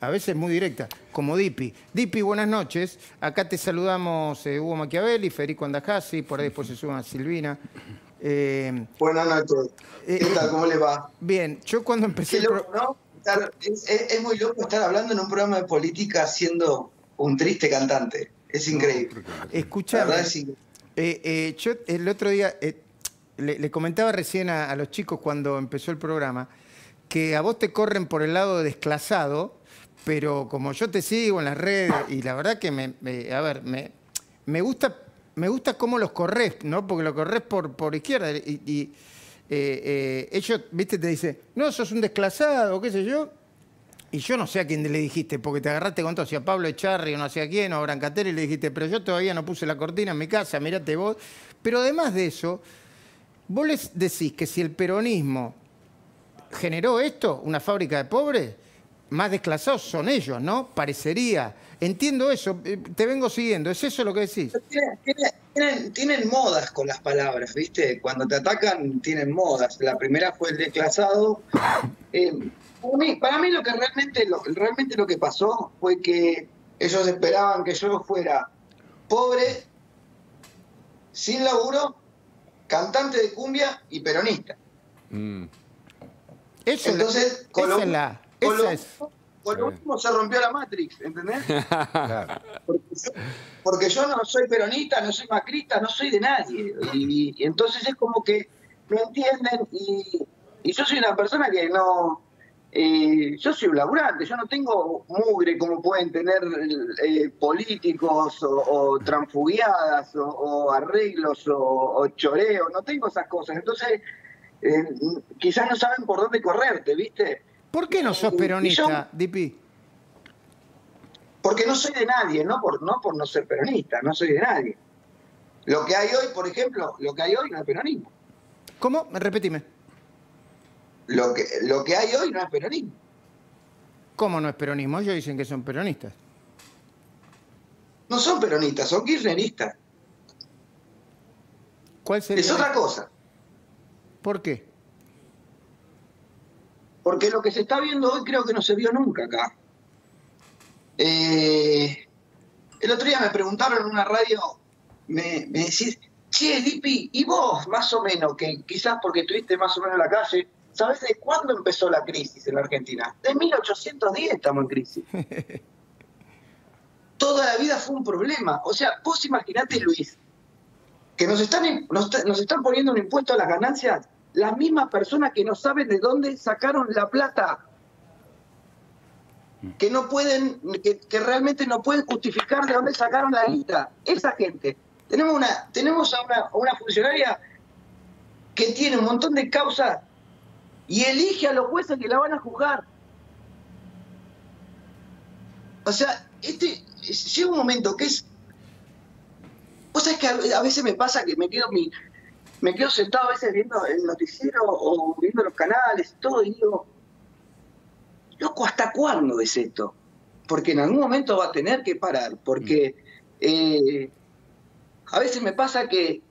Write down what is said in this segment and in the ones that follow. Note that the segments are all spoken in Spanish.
a veces muy directa, como Dipi. Dipi, buenas noches. Acá te saludamos eh, Hugo Machiavelli, Federico Andajasi, por ahí después se suma Silvina. Eh, buenas noches. ¿Qué tal? ¿Cómo le va? Bien, yo cuando empecé... ¿no? es, muy loco estar hablando en un programa de política siendo un triste cantante. Es increíble. Escucha, yo el otro día le, comentaba recién a, los chicos cuando empezó el programa que a vos te corren por el lado desclasado, pero como yo te sigo en las redes, y la verdad que me, a ver, me, me, gusta, me gusta cómo los corres, ¿no? Porque lo corres por, por izquierda y, eh, eh, ellos, viste, te dicen, no, sos un desclasado, qué sé yo. Y yo no sé a quién le dijiste, porque te agarraste con todo, si a Pablo Echarri o no sé quién, o a Brancatelli, le dijiste, pero yo todavía no puse la cortina en mi casa, mirate vos. Pero además de eso, Vos les decís que si el peronismo generó esto, una fábrica de pobres, más desclasados son ellos, ¿no? Parecería. Entiendo eso, eh, te vengo siguiendo, ¿es eso lo que decís? Tienen, modas con las palabras, ¿viste? Cuando te atacan tienen modas. La primera fue el desclasado. Eh, para, mí, lo que realmente lo, realmente lo que pasó fue que ellos esperaban que yo fuera pobre, sin laburo cantante de cumbia y peronista. Mm. Entonces, con lo, último se rompió la Matrix, ¿entendés? porque, yo, no soy peronista, no soy macrista, no soy de nadie. Y, entonces es como que no entienden y, y yo soy una persona que no eh, yo soy un laburante, yo no tengo mugre como pueden tener eh, políticos o, transfugiadas o, arreglos o, choreos, no tengo esas cosas. Entonces, eh, quizás no saben por dónde correrte, ¿viste? ¿Por qué no sos peronista, Dipi? Porque no soy de nadie, no por, no por no ser peronista, no soy de nadie. Lo que hay hoy, por ejemplo, lo que hay hoy no es peronismo. ¿Cómo? Repetime lo que, lo que hay hoy no es peronismo. ¿Cómo no es peronismo? Ellos dicen que son peronistas. No son peronistas, son kirchneristas. ¿Cuál sería? Es otra cosa. ¿Por qué? Porque lo que se está viendo hoy creo que no se vio nunca acá. Eh, el otro día me preguntaron en una radio, me, me decís, che, Lipi, ¿y vos más o menos, que quizás porque estuviste más o menos en la calle, ¿Sabes de cuándo empezó la crisis en la Argentina? De 1810 estamos en crisis. Toda la vida fue un problema. O sea, vos imaginate, Luis, que nos están, nos, están poniendo un impuesto a las ganancias las mismas personas que no saben de dónde sacaron la plata. Que no pueden, que, realmente no pueden justificar de dónde sacaron la guita. Esa gente. Tenemos una, tenemos a una, funcionaria que tiene un montón de causas y elige a los jueces que la van a juzgar. O sea, este llega un momento que es. Vos sabés que a, veces me pasa que me quedo mi, me quedo sentado a veces viendo el noticiero o viendo los canales y todo, y digo, loco, ¿hasta cuándo es esto? Porque en algún momento va a tener que parar, porque eh, a veces me pasa que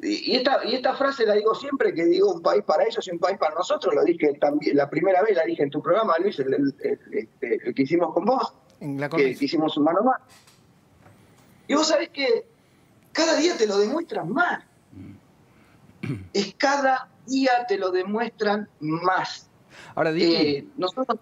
y esta, y esta frase la digo siempre, que digo un país para ellos y un país para nosotros, lo dije también, la primera vez la dije en tu programa, Luis, el, que hicimos con vos, que, hicimos un mano más. Y vos sabés que cada día te lo demuestran más. Es cada día te lo demuestran más. Ahora, eh, nosotros,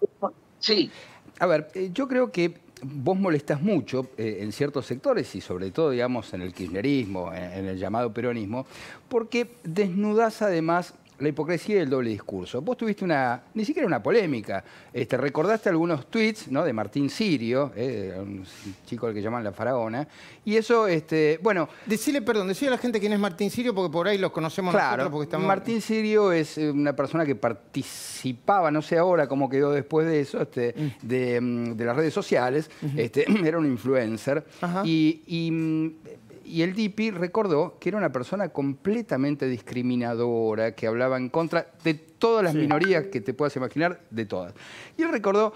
sí. A ver, eh, yo creo que vos molestás mucho eh, en ciertos sectores y sobre todo, digamos, en el kirchnerismo, en, el llamado peronismo, porque desnudás además la hipocresía y el doble discurso. Vos tuviste una, ni siquiera una polémica, este, recordaste algunos tweets ¿no? de Martín Sirio, eh, un chico al que llaman la faraona, y eso, este, bueno... Decile, perdón, decile a la gente quién es Martín Sirio, porque por ahí los conocemos nosotros. Porque estamos... Martín Sirio es eh, una persona que participaba, no sé ahora cómo quedó después de eso, este, mm. Mm, de, las redes sociales, este, era un influencer, y mm, y el DIPI recordó que era una persona completamente discriminadora, que hablaba en contra de todas las minorías que te puedas imaginar, de todas. Y él recordó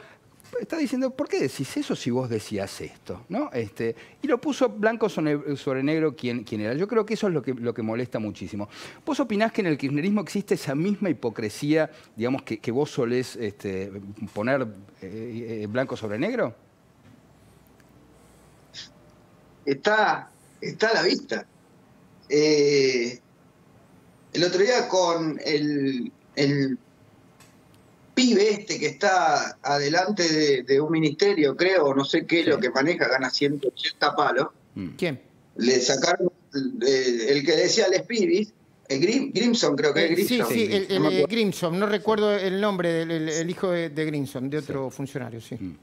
está diciendo, ¿por qué decís eso si vos decías esto? ¿No? Este, y lo puso blanco sobre negro quién, quién era. Yo creo que eso es lo que, lo que molesta muchísimo. ¿Vos opinás que en el kirchnerismo existe esa misma hipocresía, digamos, que, que vos solés este, poner eh, eh, blanco sobre negro? Está, está a la vista. Eh, el otro día con el, el pibe este que está adelante de, un ministerio, creo, no sé qué es lo que maneja, gana 180 palos. Mm. ¿Quién? Le sacaron el, que decía Les Pibis, el Grimson creo que es Grimson. Sí, sí, el, Grimson, no recuerdo el nombre del hijo de, Grimson, de otro funcionario, sí. Mm.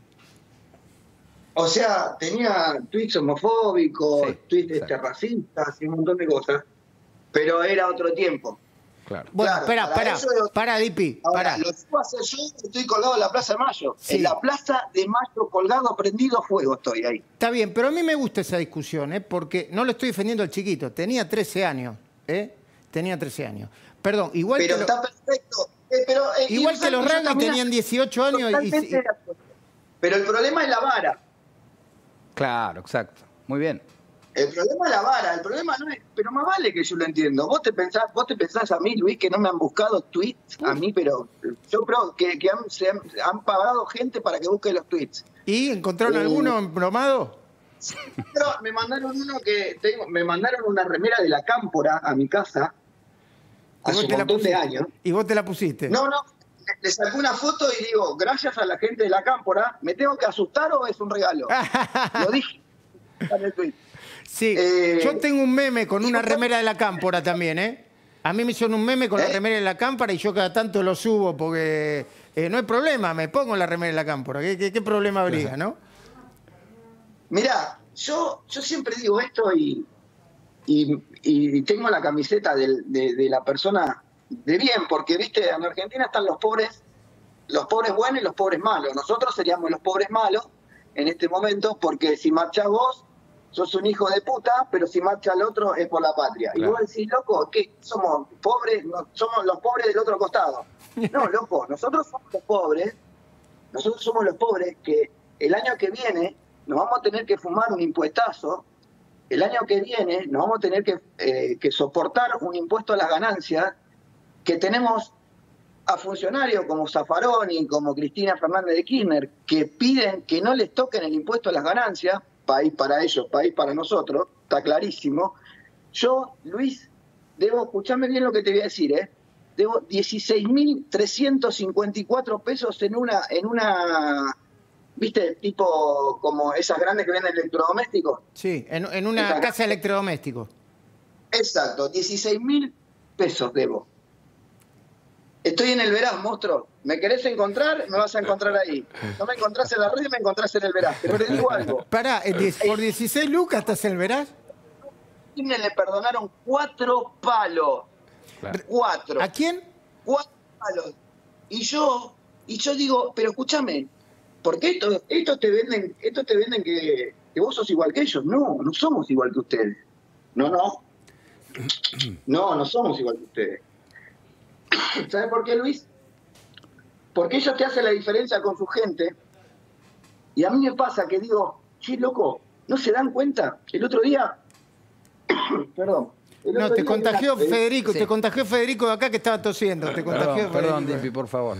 O sea, tenía tweets homofóbicos, tweets este, racistas y un montón de cosas, pero era otro tiempo. Claro. Bueno, espera, espera, para, Dipi. Ahora, lo que puedo hacer yo, estoy colgado en la Plaza de Mayo. En la Plaza de Mayo, colgado, prendido fuego estoy ahí. Está bien, pero a mí me gusta esa discusión, ¿eh? porque no lo estoy defendiendo al chiquito. Tenía 13 años, ¿eh? Tenía 13 años. Perdón, igual pero que. está perfecto. Eh, pero, eh, igual que los Rangos tenían 18 años y. Pero el problema es la vara. Claro, exacto. Muy bien. El problema es la vara, el problema no es, pero más vale que yo lo entiendo. Vos te pensás, vos te pensás a mí, Luis, que no me han buscado tweets a mí, pero yo creo que, han, se han, pagado gente para que busque los tweets. ¿Y encontraron eh, alguno embromado? Sí, pero me mandaron uno que tengo, me mandaron una remera de la cámpora a mi casa hace un montón de años. ¿Y vos te la pusiste? No, no, le saqué una foto y digo, gracias a la gente de la cámpora, ¿me tengo que asustar o es un regalo? Lo dije en el tweet. Sí, eh, yo tengo un meme con una remera de la cámpora también, ¿eh? A mí me hicieron un meme con la ¿Eh? remera de la cámpora y yo cada tanto lo subo porque eh, no hay problema, me pongo la remera de la cámpora. ¿Qué, problema habría, no? Mirá, yo, yo siempre digo esto y, y, tengo la camiseta de, de, la persona de bien, porque, viste, en Argentina están los pobres, los pobres buenos y los pobres malos. Nosotros seríamos los pobres malos en este momento porque si marchás vos sos un hijo de puta, pero si marcha el otro es por la patria. Y vos decís, loco, ¿qué? ¿Somos pobres? ¿Somos los pobres del otro costado? No, loco, nosotros somos los pobres, nosotros somos los pobres que el año que viene nos vamos a tener que fumar un impuestazo, el año que viene nos vamos a tener que, eh, que soportar un impuesto a las ganancias que tenemos a funcionarios como Zaffaroni, como Cristina Fernández de Kirchner, que piden que no les toquen el impuesto a las ganancias, país para ellos, país para nosotros, está clarísimo. Yo, Luis, debo, escucharme bien lo que te voy a decir, ¿eh? Debo 16.354 pesos en una, en una, ¿viste? Tipo como esas grandes que venden electrodomésticos. Sí, en, una casa de electrodomésticos. Exacto, 16.000 pesos debo. Estoy en el Verás, monstruo. ¿Me querés encontrar? Me vas a encontrar ahí. No me encontrás en la red, me encontrás en el Verás. Pero te digo algo. Pará, ¿por 16 lucas estás en el Verás? le perdonaron cuatro palos. Cuatro. ¿A quién? Cuatro palos. Y yo, y yo digo, pero escúchame, ¿por qué estos te venden, esto te venden que, que vos sos igual que ellos? No, no somos igual que ustedes. No, no. No, no somos igual que ustedes. ¿Sabes por qué, Luis? Porque ellos te hacen la diferencia con su gente. Y a mí me pasa que digo, sí, loco, ¿no se dan cuenta? El otro día, perdón. no, te contagió Federico, te contagió Federico de acá que estaba tosiendo. Te contagió perdón, Federico. por favor.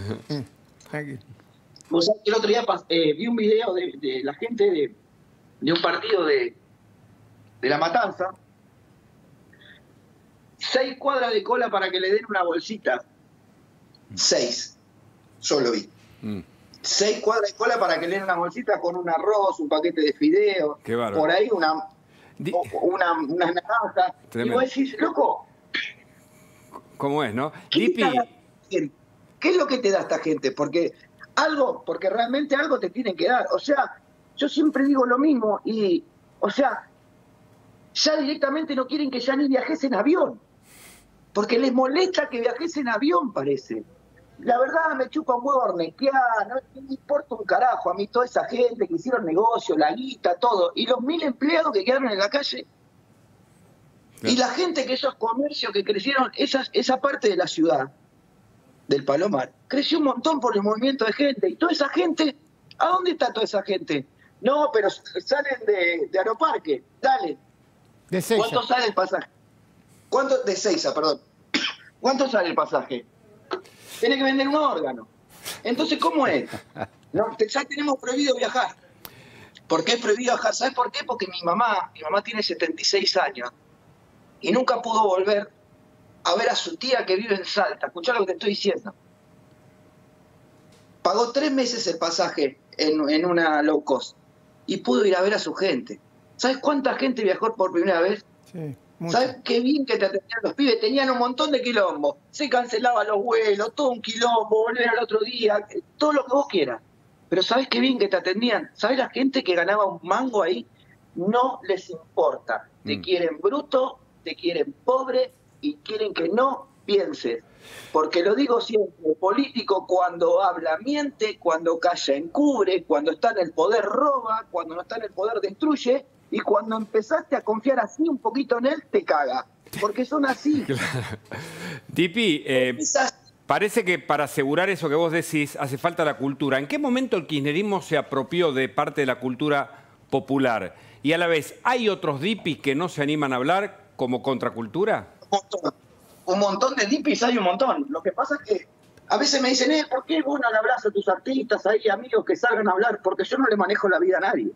el otro día eh, vi un video de, la gente de, de un partido de, de La Matanza, seis cuadras de cola para que le den una bolsita. Seis. Solo vi. Mm. Seis cuadras de cola para que le den una bolsita con un arroz, un paquete de fideos. por ahí una, una, una naranja. Y vos decís, loco. ¿Cómo es, no? ¿qué, ¿Qué es lo que te da esta gente? Porque algo, porque realmente algo te tienen que dar. O sea, yo siempre digo lo mismo y, o sea, ya directamente no quieren que ya ni viajes en avión porque les molesta que viajes en avión, parece. La verdad me chupa un huevo arnequear, no, me importa un carajo a mí toda esa gente que hicieron negocio, la guita, todo, y los mil empleados que quedaron en la calle. Y la gente que esos comercios que crecieron, esas, esa parte de la ciudad, del Palomar, creció un montón por el movimiento de gente, y toda esa gente ¿A dónde está toda esa gente? No, pero salen de, de Aeroparque. Dale. De ¿Cuánto sale el pasaje? ¿Cuánto? De Seiza, perdón. ¿Cuánto sale el pasaje? Tiene que vender un órgano. Entonces, ¿cómo es? ya tenemos prohibido viajar. ¿Por qué es prohibido viajar? ¿Sabes por qué? Porque mi mamá, mi mamá tiene 76 años y nunca pudo volver a ver a su tía que vive en Salta. Escuchá lo que estoy diciendo. Pagó tres meses el pasaje en una low cost y pudo ir a ver a su gente. ¿Sabes cuánta gente viajó por primera vez? Sí. ¿Sabes qué bien que te atendían los pibes? Tenían un montón de quilombos. Se cancelaban los vuelos, todo un quilombo, volver al otro día, todo lo que vos quieras. Pero ¿sabes qué bien que te atendían? ¿Sabes la gente que ganaba un mango ahí? No les importa. Te mm. quieren bruto, te quieren pobre y quieren que no pienses. Porque lo digo siempre, el político cuando habla miente, cuando calla encubre, cuando está en el poder roba, cuando no está en el poder destruye y cuando empezaste a confiar así un poquito en él, te caga. Porque son así. Tipi, eh, parece que para asegurar eso que vos decís hace falta la cultura. ¿En qué momento el kirchnerismo se apropió de parte de la cultura popular? Y a la vez, ¿hay otros dipis que no se animan a hablar como contracultura? Un montón, de dipis hay un montón. Lo que pasa es que a veces me dicen, eh, ¿por qué vos no le hablas a tus artistas, hay amigos que salgan a hablar? Porque yo no le manejo la vida a nadie.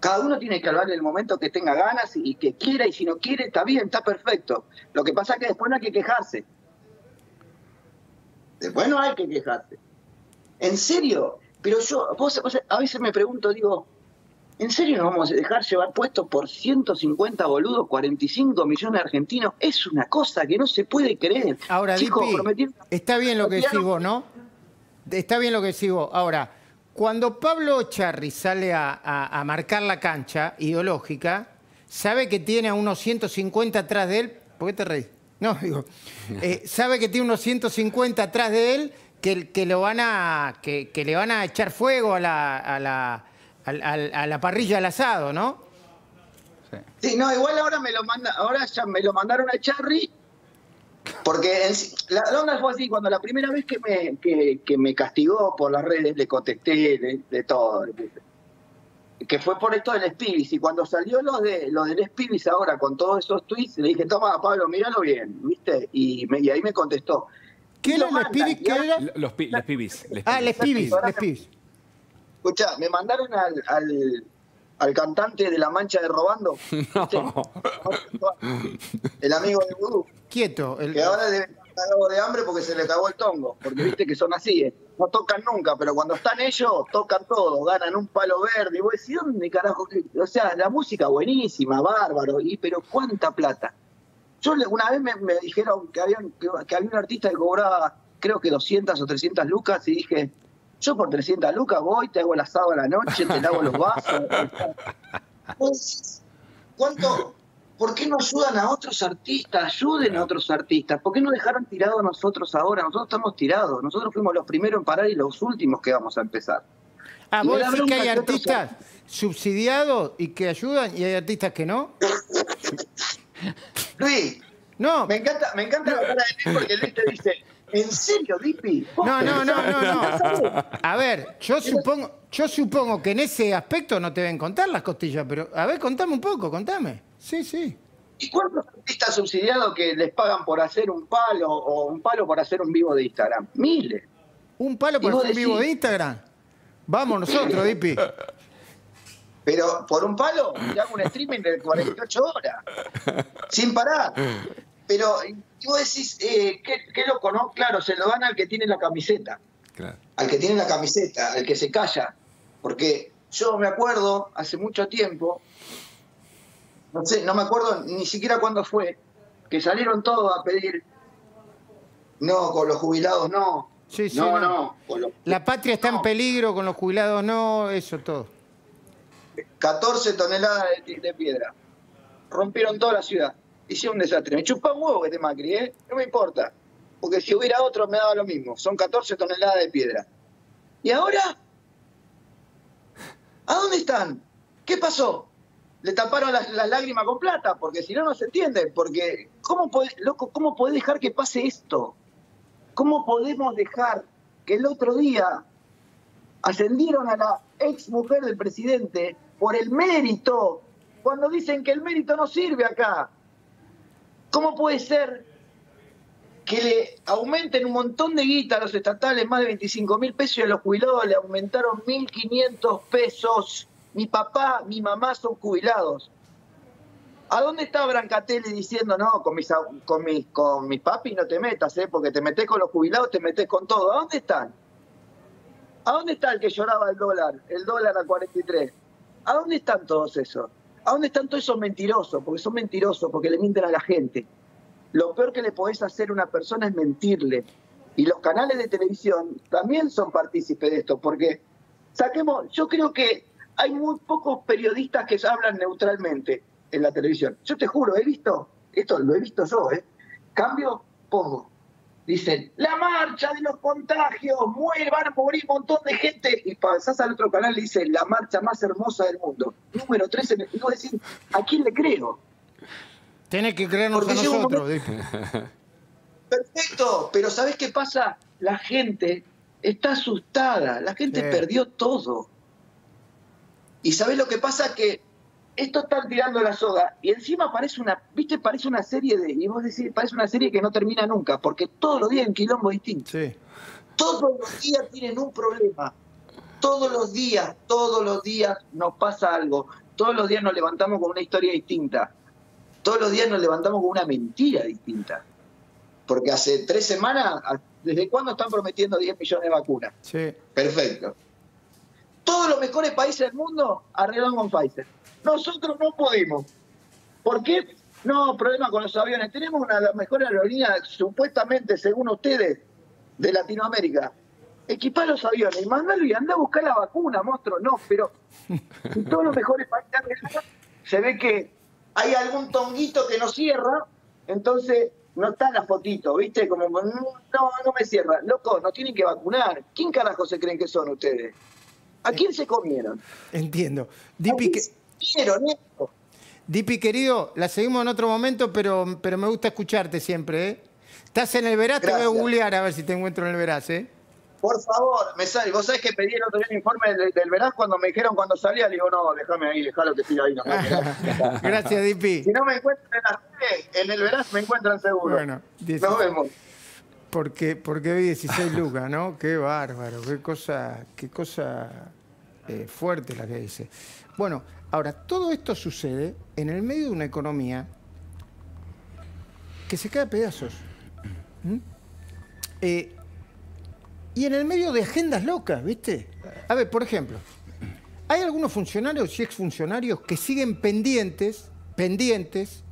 Cada uno tiene que hablar en el momento que tenga ganas y que quiera, y si no quiere, está bien, está perfecto. Lo que pasa es que después no hay que quejarse. Después no hay que quejarse. ¿En serio? Pero yo, vos, a veces me pregunto, digo, ¿en serio nos vamos a dejar llevar puestos por 150 boludos, 45 millones de argentinos? Es una cosa que no se puede creer. Ahora, está bien lo que decís vos, ¿no? Está bien lo que decís vos. Ahora, cuando Pablo Charri sale a, marcar la cancha ideológica, sabe que tiene a unos 150 atrás de él. ¿Por qué te reís? No, digo. Eh, sabe que tiene unos 150 atrás de él que, que lo van a, que, le van a echar fuego a la, a la, a la parrilla al asado, ¿no? Sí. no, igual ahora me lo ahora ya me lo mandaron a Charry porque la, onda fue así, cuando la primera vez que me, que, me castigó por las redes le contesté de, todo. Que fue por esto del Spibis. Y cuando salió lo, de, lo del Spibis ahora con todos esos tweets, le dije, toma, Pablo, míralo bien, ¿viste? Y, y ahí me contestó. ¿Qué era el Spibis? ¿Qué era? Los, Spibis. Ah, el Spibis. Escucha, me mandaron al, al al cantante de La Mancha de Robando. El amigo de Vudú. Quieto. El... Que ahora debe estar algo de hambre porque se le acabó el tongo. Porque viste que son así, ¿eh? no tocan nunca, pero cuando están ellos, tocan todo, ganan un palo verde. Y vos decís, ¿dónde carajo? O sea, la música buenísima, bárbaro, y pero ¿cuánta plata? Yo una vez me, dijeron que había, que había un artista que cobraba, creo que 200 o 300 lucas, y dije, yo por 300 lucas voy, te hago el asado a la noche, te lavo los vasos. ¿Cuánto? ¿Por qué no ayudan a otros artistas? Ayuden a otros artistas. ¿Por qué no dejaron tirados a nosotros ahora? Nosotros estamos tirados. Nosotros fuimos los primeros en parar y los últimos que vamos a empezar. Ah, vos decís que hay artistas subsidiados y que ayudan y hay artistas que no. Luis, no. Me encanta, me encanta la cara de Luis porque Luis te dice, ¿En serio, Dipi? No, no, no, no, no. A ver, yo supongo, yo supongo que en ese aspecto no te deben contar las costillas, pero a ver, contame un poco, contame. Sí, sí. ¿Y cuántos artistas subsidiados que les pagan por hacer un palo o un palo por hacer un vivo de Instagram? Miles. ¿Un palo por hacer un vivo de Instagram? Vamos nosotros, Dipi. Pero por un palo, te hago un streaming de 48 horas. Sin parar. Pero vos decís, eh, ¿qué, loco, ¿no? Claro, se lo dan al que tiene la camiseta. Al que tiene la camiseta, al que se calla. Porque yo me acuerdo, hace mucho tiempo, no sé, no me acuerdo ni siquiera cuándo fue, que salieron todos a pedir, no, con los jubilados no. Sí, sí, no, no. la patria está en peligro, con los jubilados no, eso todo. 14 toneladas de piedra. Rompieron toda la ciudad hicieron un desastre. Me chupa un huevo que te Macri, ¿eh? No me importa. Porque si hubiera otro me daba lo mismo. Son 14 toneladas de piedra. ¿Y ahora? ¿A dónde están? ¿Qué pasó? Le taparon las, lágrimas con plata, porque si no, no se entiende. Porque, ¿cómo puede, loco, cómo podés dejar que pase esto? ¿Cómo podemos dejar que el otro día ascendieron a la ex mujer del presidente por el mérito, cuando dicen que el mérito no sirve acá. ¿Cómo puede ser que le aumenten un montón de guita a los estatales, más de 25 mil pesos, y a los jubilados le aumentaron 1.500 pesos? Mi papá, mi mamá son jubilados. ¿A dónde está Brancatelli diciendo, no, con mis, con mis, con mis papis no te metas, eh, porque te metes con los jubilados, te metes con todo? ¿A dónde están? ¿A dónde está el que lloraba el dólar, el dólar a 43? ¿A dónde están todos esos? ¿A dónde están todos esos mentirosos? Porque son mentirosos, porque le mienten a la gente. Lo peor que le podés hacer a una persona es mentirle. Y los canales de televisión también son partícipes de esto, porque saquemos, yo creo que hay muy pocos periodistas que hablan neutralmente en la televisión. Yo te juro, he visto, esto lo he visto yo, ¿eh? Cambio, pongo. Dicen, la marcha de los contagios, muere, van a morir un montón de gente. Y pasás al otro canal y dicen, la marcha más hermosa del mundo. Número 13, y vos decís, ¿a quién le creo? Tiene que creernos a nosotros. Perfecto, pero ¿sabés qué pasa? La gente está asustada, la gente perdió todo. Y ¿sabés lo que pasa? Que esto están tirando la soga y encima parece una, viste, parece una serie de, y vos decís, parece una serie que no termina nunca, porque todos los días en quilombo distinto. Sí. Todos los días tienen un problema. Todos los días, todos los días nos pasa algo. Todos los días nos levantamos con una historia distinta. Todos los días nos levantamos con una mentira distinta. Porque hace tres semanas, ¿desde cuándo están prometiendo 10 millones de vacunas? Sí. Perfecto. Todos los mejores países del mundo arreglan con Pfizer. Nosotros no pudimos. ¿Por qué? No, problema con los aviones. Tenemos una de las mejores aerolíneas, supuestamente, según ustedes, de Latinoamérica. Equipar los aviones y mandalo y anda a buscar la vacuna, monstruo. No, pero en todos los mejores países se ve que hay algún tonguito que no cierra, entonces no está la fotito, ¿viste? Como, no, no me cierra. Loco, no tienen que vacunar. ¿Quién carajo se creen que son ustedes? ¿A quién se comieron? Entiendo. Dipi, que... Dipi, querido, la seguimos en otro momento, pero, pero me gusta escucharte siempre, ¿eh? Estás en el Veraz, te voy a googlear a ver si te encuentro en el Veraz, ¿eh? Por favor, me sale. Vos sabés que pedí el otro día el informe del, del Veraz cuando me dijeron cuando salía, le digo, no, déjame ahí, déjalo que siga ahí. No, Gracias, Dipi. Si no me encuentran en las redes, en el Veraz me encuentran seguro. Bueno, nos vemos. Porque, porque vi 16 lucas, ¿no? Qué bárbaro, qué cosa, qué cosa eh, fuerte la que dice. Bueno, Ahora, todo esto sucede en el medio de una economía que se cae a pedazos. Eh, y en el medio de agendas locas, ¿viste? A ver, por ejemplo, hay algunos funcionarios y exfuncionarios que siguen pendientes, pendientes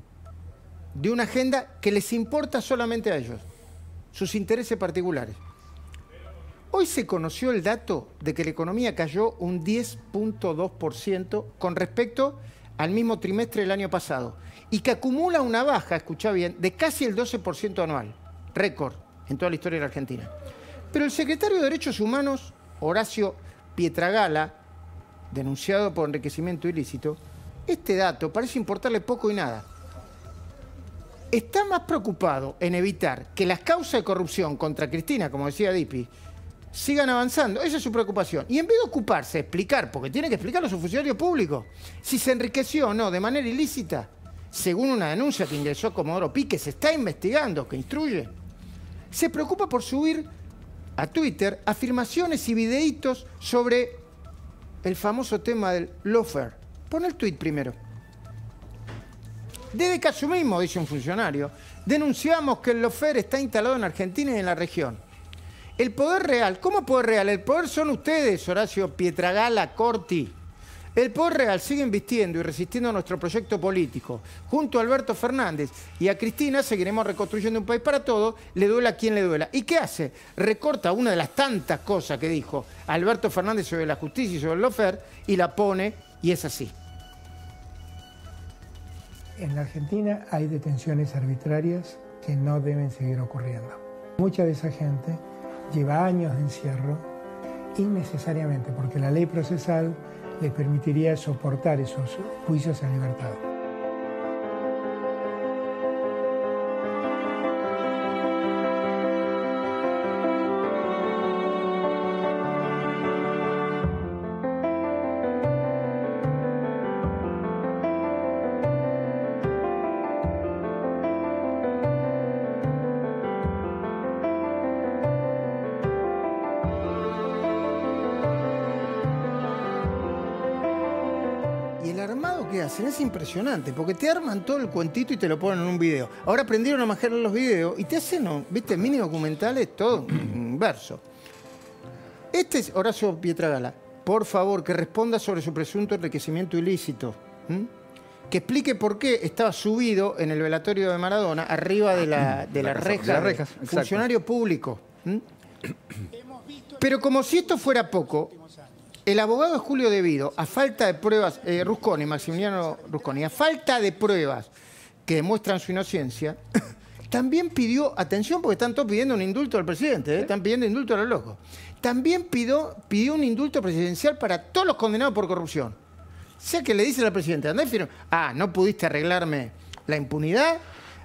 de una agenda que les importa solamente a ellos, sus intereses particulares. Hoy se conoció el dato de que la economía cayó un 10.2% con respecto al mismo trimestre del año pasado y que acumula una baja, escucha bien, de casi el 12% anual, récord en toda la historia de la Argentina. Pero el secretario de Derechos Humanos, Horacio Pietragala, denunciado por enriquecimiento ilícito, este dato parece importarle poco y nada. Está más preocupado en evitar que las causas de corrupción contra Cristina, como decía Dipi, sigan avanzando. Esa es su preocupación. Y en vez de ocuparse, explicar, porque tiene que explicarlo a su funcionario público, si se enriqueció o no de manera ilícita, según una denuncia que ingresó Comodoro Pi, que se está investigando, que instruye, se preocupa por subir a Twitter afirmaciones y videitos sobre el famoso tema del lofer. Pon el tweet primero. Desde que mismo, dice un funcionario, denunciamos que el lofer está instalado en Argentina y en la región. El poder real, ¿cómo poder real? El poder son ustedes, Horacio Pietragala, Corti. El poder real sigue invistiendo y resistiendo a nuestro proyecto político. Junto a Alberto Fernández y a Cristina seguiremos reconstruyendo un país para todos, le duela a quien le duela. ¿Y qué hace? Recorta una de las tantas cosas que dijo Alberto Fernández sobre la justicia y sobre el lofer y la pone y es así. En la Argentina hay detenciones arbitrarias que no deben seguir ocurriendo. Mucha de esa gente lleva años de encierro innecesariamente, porque la ley procesal le permitiría soportar esos juicios en libertad. Armado que hacen es impresionante, porque te arman todo el cuentito y te lo ponen en un video. Ahora aprendieron a manejar los videos y te hacen, viste, mini documentales, todo un verso. Este es Horacio Pietragala. Por favor, que responda sobre su presunto enriquecimiento ilícito. Que explique por qué estaba subido en el velatorio de Maradona, arriba de la, de la reja, rejas, funcionario público. Pero como si esto fuera poco, el abogado de Julio Devido, a falta de pruebas, eh, Rusconi, Maximiliano Rusconi, a falta de pruebas que demuestran su inocencia, también pidió, atención porque están todos pidiendo un indulto al presidente, ¿eh? están pidiendo indulto a los locos, también pidió, pidió un indulto presidencial para todos los condenados por corrupción. O sea que le dice al presidente, andá y ah, no pudiste arreglarme la impunidad,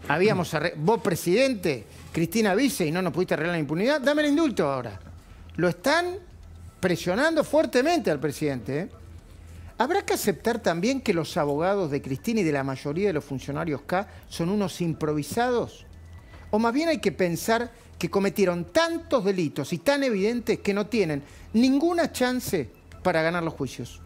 habíamos vos presidente, Cristina vice y no nos pudiste arreglar la impunidad, dame el indulto ahora. Lo están presionando fuertemente al presidente. ¿eh? ¿Habrá que aceptar también que los abogados de Cristina y de la mayoría de los funcionarios K son unos improvisados? ¿O más bien hay que pensar que cometieron tantos delitos y tan evidentes que no tienen ninguna chance para ganar los juicios?